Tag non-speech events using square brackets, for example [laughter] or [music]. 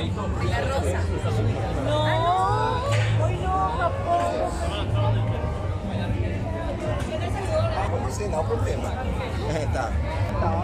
La rosa. No, hoy no, Japón. Não sei, não, problema. [laughs] tá. tá.